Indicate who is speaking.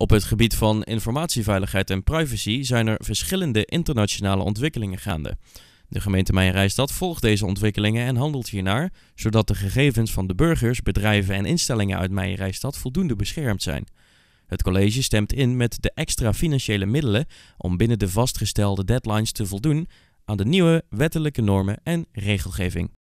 Speaker 1: Op het gebied van informatieveiligheid en privacy zijn er verschillende internationale ontwikkelingen gaande. De gemeente Meijerijstad volgt deze ontwikkelingen en handelt hiernaar, zodat de gegevens van de burgers, bedrijven en instellingen uit Meijerijstad voldoende beschermd zijn. Het college stemt in met de extra financiële middelen om binnen de vastgestelde deadlines te voldoen aan de nieuwe wettelijke normen en regelgeving.